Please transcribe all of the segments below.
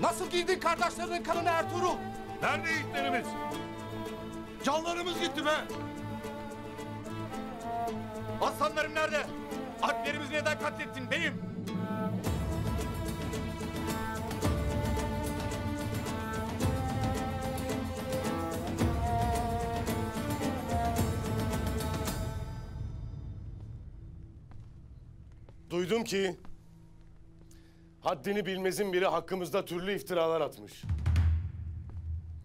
Nasıl giydin kardeşlerinin kanını Ertuğrul? Nerede yiğitlerimiz? Canlarımız gitti be. Aslanlarım nerede? Alplerimizi neden katlettin beyim? Duydum ki haddini bilmezin biri hakkımızda türlü iftiralar atmış.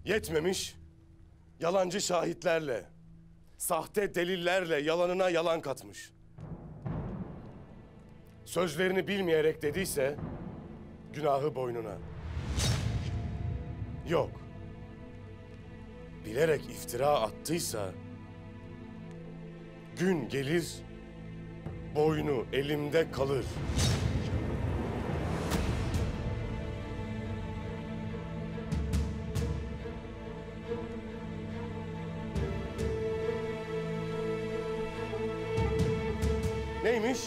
Yetmemiş, yalancı şahitlerle, sahte delillerle yalanına yalan katmış. Sözlerini bilmeyerek dediyse günahı boynuna. Yok. Bilerek iftira attıysa gün gelir boynu elimde kalır. Neymiş?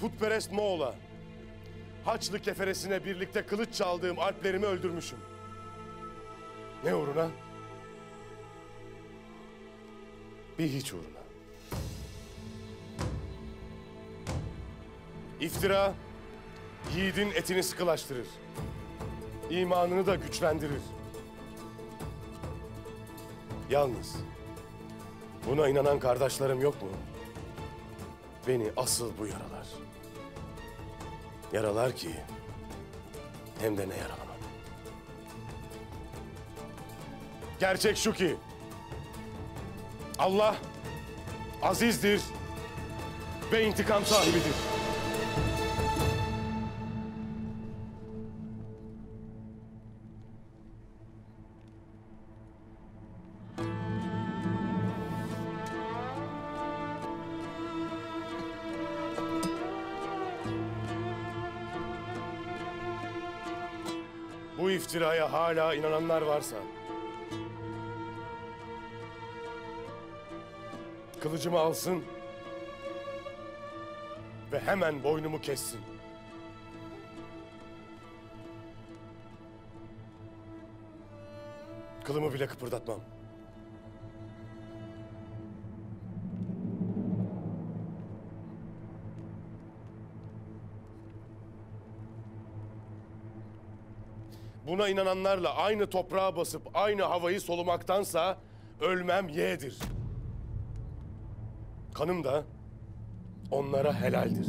Putperest Moğol'a, Haçlı keferesine birlikte kılıç çaldığım alplerimi öldürmüşüm. Ne uğruna? Bir hiç uğruna. İftira, yiğidin etini sıkılaştırır. İmanını da güçlendirir. Yalnız, buna inanan kardeşlerim yok mu? Beni asıl bu yaralar. Yaralar ki, hem de ne yaralamam. Gerçek şu ki, Allah azizdir ve intikam sahibidir. Bu iftiraya hala inananlar varsa kılıcımı alsın ve hemen boynumu kessin. Kılımı bile kıpırdatmam. Buna inananlarla aynı toprağa basıp aynı havayı solumaktansa ölmem yeğdir. Kanım da onlara helaldir.